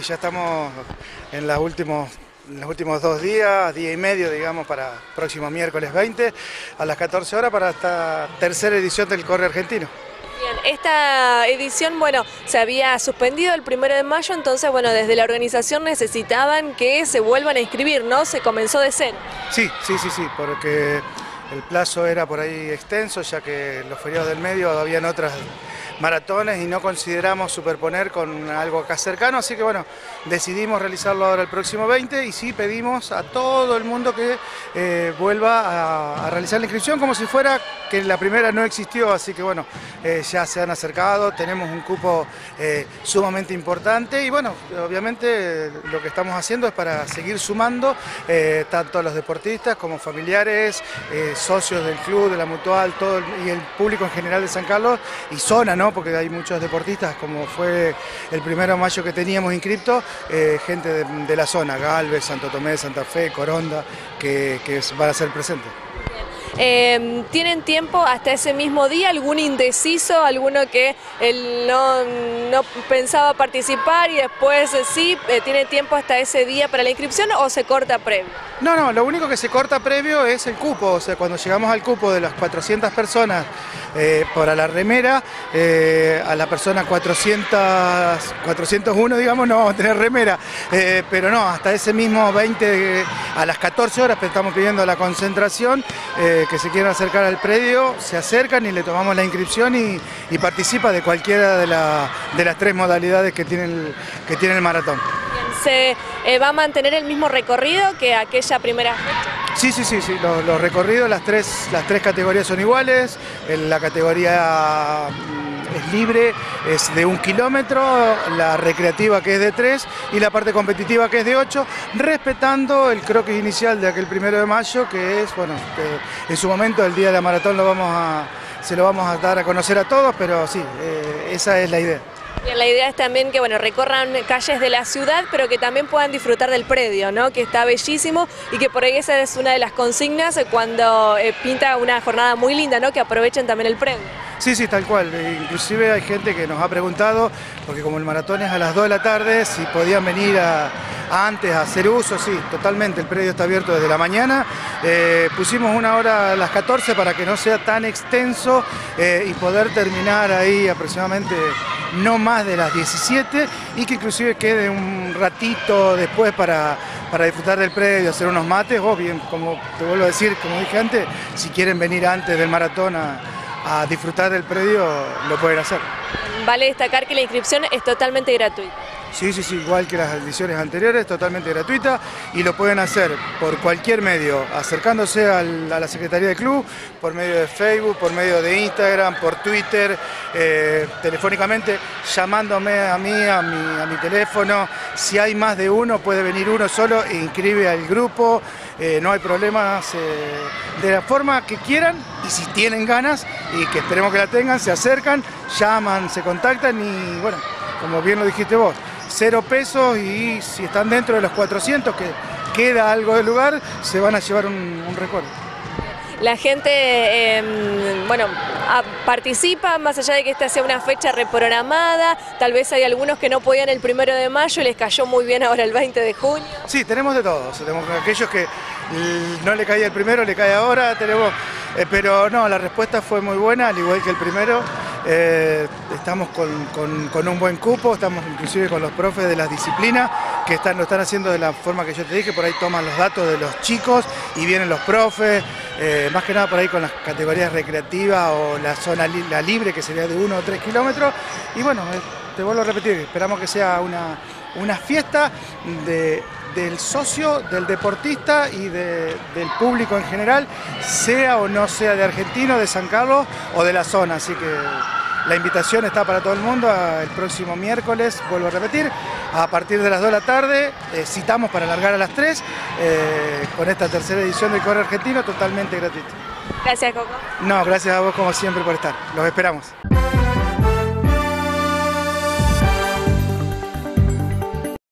Ya estamos en, los últimos, los últimos dos días, día y medio, digamos, para próximo miércoles 20 a las 14 horas para esta tercera edición del Corre Argentino. Bien, esta edición, bueno, se había suspendido el primero de mayo, entonces, bueno, desde la organización necesitaban que se vuelvan a inscribir, ¿no? Se comenzó de cero. Sí, sí, sí, sí, porque el plazo era por ahí extenso, ya que los feriados del medio habían otras maratones y no consideramos superponer con algo acá cercano, así que bueno, decidimos realizarlo ahora el próximo 20 y sí pedimos a todo el mundo que eh, vuelva a, realizar la inscripción como si fuera que la primera no existió, así que bueno, eh, ya se han acercado, tenemos un cupo eh, sumamente importante y bueno, obviamente lo que estamos haciendo es para seguir sumando tanto a los deportistas como familiares, socios del club, de la mutual, y el público en general de San Carlos y zona, ¿no? Porque hay muchos deportistas, como fue el primero de mayo que teníamos inscripto, eh, gente de, la zona, Galvez, Santo Tomé, Santa Fe, Coronda, que, que van a ser presentes. Em, ¿Tienen tiempo hasta ese mismo día? ¿Algún indeciso? ¿Alguno que no, pensaba participar y después eh, sí? Eh, ¿Tiene tiempo hasta ese día para la inscripción o se corta previo? No, no, lo único que se corta previo es el cupo. O sea, cuando llegamos al cupo de las 400 personas eh, para la remera, a la persona 400, 401, digamos, no vamos a tener remera. pero no, hasta ese mismo 20, a las 14 horas estamos pidiendo la concentración que se quieran acercar al predio, se acercan y le tomamos la inscripción y, participa de cualquiera de, las tres modalidades que tiene el, que tiene el maratón. ¿Se eh, va a mantener el mismo recorrido que aquella primera fecha? Sí, sí, sí, sí. Los, recorridos, las tres, las tres categorías son iguales. En la categoría es libre, es de un kilómetro, la recreativa que es de tres y la parte competitiva que es de ocho, respetando el croquis inicial de aquel primero de mayo, que es, bueno, en su momento el día de la maratón lo vamos se lo vamos a dar a conocer a todos, pero sí, eh, esa es la idea. la idea es también que bueno, recorran calles de la ciudad, pero que también puedan disfrutar del predio, ¿no? que está bellísimo y que por ahí esa es una de las consignas cuando eh, pinta una jornada muy linda, ¿no? que aprovechen también el predio. Sí, sí, tal cual. Inclusive hay gente que nos ha preguntado, porque como el maratón es a las 2 de la tarde, si podían venir antes a hacer uso, sí, totalmente, el predio está abierto desde la mañana. Eh, pusimos una hora a las 14 para que no sea tan extenso eh, y poder terminar ahí aproximadamente no más de las 17 y que inclusive quede un ratito después para, para disfrutar del predio, hacer unos mates o bien, como te vuelvo a decir, como dije antes, si quieren venir antes del maratón a a disfrutar del predio lo pueden hacer. Vale destacar que la inscripción es totalmente gratuita. Sí, sí, sí, igual que las ediciones anteriores, totalmente gratuita y lo pueden hacer por cualquier medio, acercándose a la Secretaría del Club, por medio de Facebook, por medio de Instagram, por Twitter, eh, telefónicamente, llamándome a mí, a mi, teléfono. Si hay más de uno, puede venir uno solo e inscribe al grupo, eh, no hay problemas, eh, de la forma que quieran y si tienen ganas y que esperemos que la tengan, se acercan, llaman, se contactan y bueno, como bien lo dijiste vos, cero pesos y si están dentro de los 400, que queda algo de lugar, se van a llevar un, recuerdo. La gente, em, bueno, participa, más allá de que esta sea una fecha reprogramada, tal vez hay algunos que no podían el primero de mayo y les cayó muy bien ahora el 20 de junio. Sí, tenemos de todos, tenemos aquellos que no le caía el primero, le cae ahora, tenemos, eh, pero no, la respuesta fue muy buena, al igual que el primero. Eh, estamos con, un buen cupo, estamos inclusive con los profes de las disciplinas que están, lo están haciendo de la forma que yo te dije, por ahí toman los datos de los chicos y vienen los profes, eh, más que nada por ahí con las categorías recreativas o la zona la libre que sería de uno o tres kilómetros. Y bueno, eh, te vuelvo a repetir, esperamos que sea una, una fiesta de del socio, del deportista y del público en general, sea o no sea de argentino, de San Carlos o de la zona. Así que la invitación está para todo el mundo el próximo miércoles, vuelvo a repetir, a partir de las 2 de la tarde, eh, citamos para alargar a las 3 eh, con esta tercera edición del Correo Argentino totalmente gratuito. Gracias, Coco. No, gracias a vos como siempre por estar. Los esperamos.